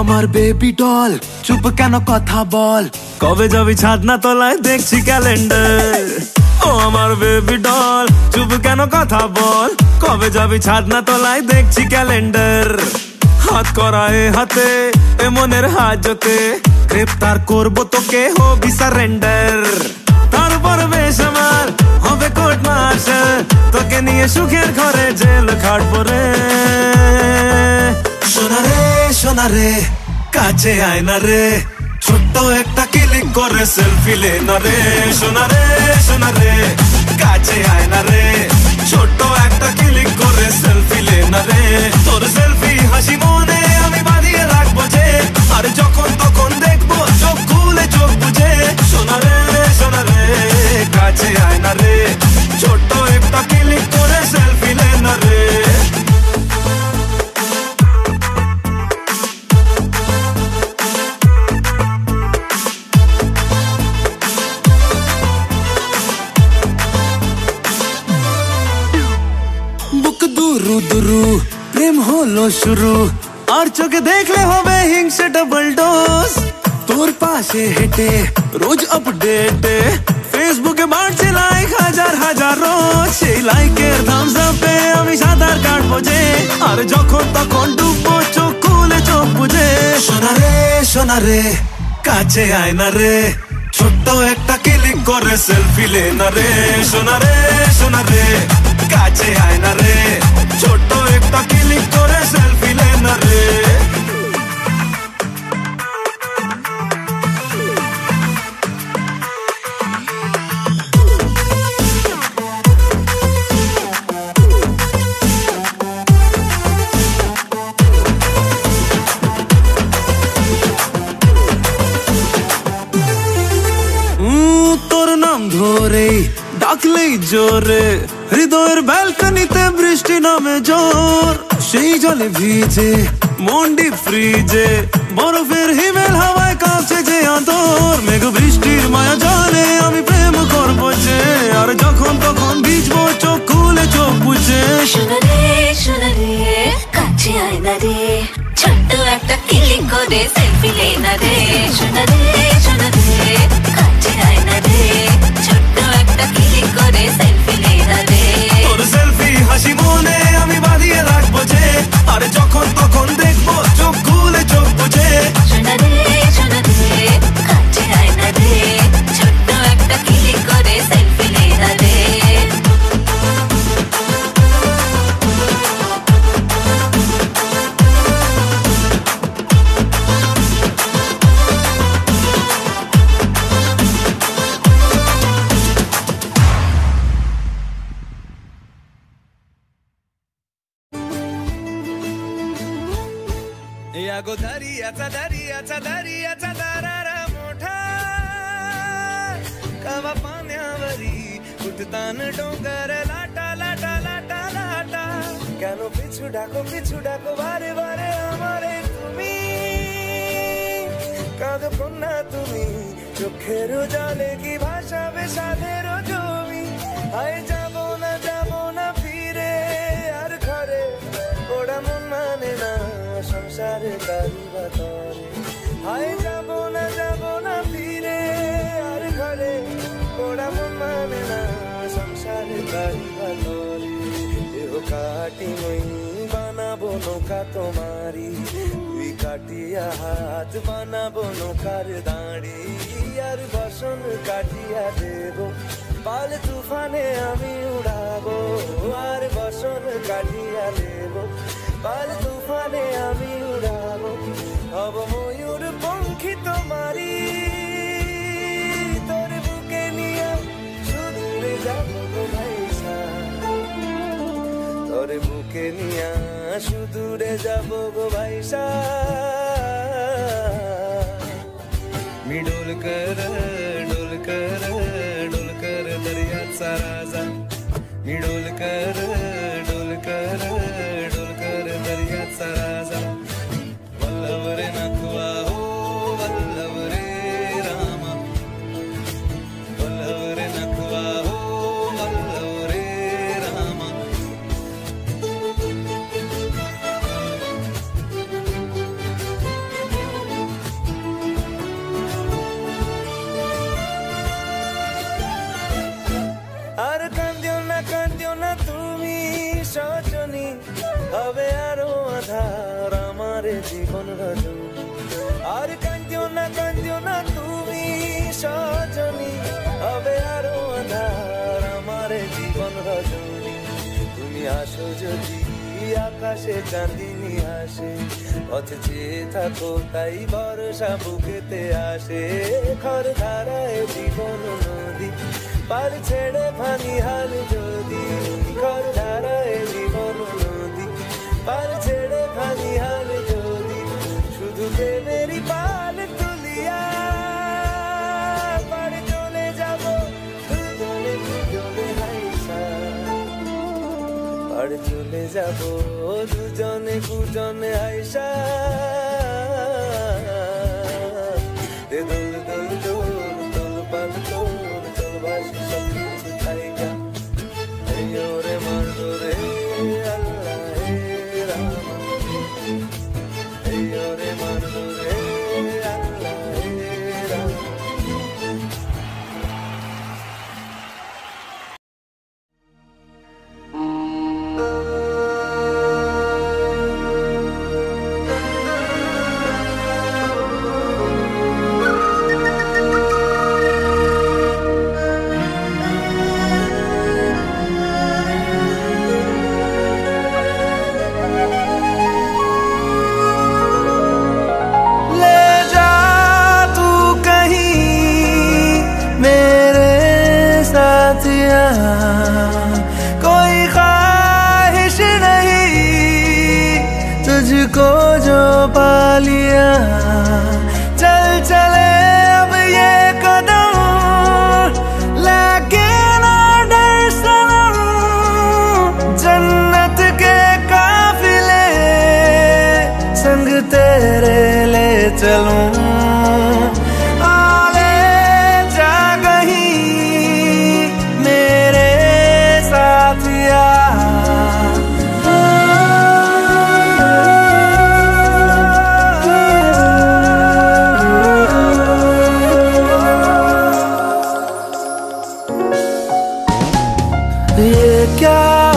আমার baby doll চুপ কেন কথা বল। কবে যাবি ছাদ না তলায় দেখছি ক্যালেন্ডার ও আমার বেবি ডল চুপ কেন কথা বল। কবে যাবি ছাদ না তলায় দেখছি ক্যালেন্ডার হাত করায় হাতে, এ মনের হাজতে। গ্রেপ্তার করব তোকে হবি সারেন্ডার তারপর বেশ আমার হবে কোর্ট মার্শাল তোকে নিয়ে সুখের ঘরে জেল খাটবো রে। সোনা রে। সোনা রে কাছে আয় না রে। ছোট্ট একটা ক্লিক করে সেলফি লে না রে। সোনা রে সোনা রে কাছে আয় না রে। ছোট্ট একটা ক্লিক করে সেলফি লে না রে। তোর সেলফি হাসি মনে আমি বাঁধিয়ে রাখব যে, আর যখন তখন দুরু, প্রেম হলো শুরু। আর চোখে দেখলে হবে হিংসে ডাবল ডোজ তোর পাশে হেঁটে রোজ আপডেটে ফেসবুকে বাড়ছে লাইক হাজার হাজার রোজ। সেই লাইকের থামস আপে আমি সাঁতার কাটবো যে। আর যখন তখন ডুববো চোখ খুলে চোখ বুঝে। সোনা রে সোনা রে, কাছে আয় না রে। ছোট্ট একটা ক্লিক করে সেলফি লে না রে, সোনা রে। জোরে। হৃদয়ের ব্যালকনিতে বৃষ্টি নামে জোর। সেই জলে ভিজে মন্ডি ফ্রিজে বরফের হিমেল হাওয়ায় কাঁপছে যে আদর মেঘ বৃষ্টির মায়া জলে আমি প্রেম করব যে। আর যখন তখন ভিজবো, চোখ খুলে চোখ বুঝে। শোনা রে কাছে আয় না রে। ছোট্ট একটা কিলিং করে সেলফি লে না রে। শোনা রে ছোট্ট একটা কিলিং করে সেলফি या गो दर्याचा दर्याचा दर्याचा दरारा मोठा कवा पाण्यावरी उठतान डोंगर लाटा लाटा लाटा लाटा কেন পিছু ডাকো পিছু ডাকো বারে বারে আমারে তুমি কাঁদো কন্যা তুমি চোখের জলে কি ভাসাবে সাধের জমি আয় যাব না যাব বানাবো নৌকা তোমারি। দুই কাটিয়া হাত বানাবো নৌকার দাঁড়ি। আর বসন কাটিয়া দেব পাল তুফানে আমি উড়াবো। আর বসন কাটিয়া দেব পাল তুফানে আমি উড়াবো। হব তোর বুকে নিয়া সুদূরে যাব গো ভাইসা मी डोलकर डोलकर डोलकर दर्याचा राजा मी डोलकर डोलकर আমারে জীবন রজনী আর কান্দিও না কান্দিও না তুমি সজনী। হবে আরও আধার আমারে জীবন রজনী তুমি আসো যদি আকাশে চাঁদিনী আসে। পথ চেয়ে থাকো, তাই বর্ষা বুকেতে আসে। খর ধারায় জীবন নদী। পার ছেড়ে ভাঙি হাল যদি। খর ধারায় Yo me ay, de tu palco, de de tu caiga. the God.